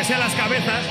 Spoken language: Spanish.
aunque sean las cabezas,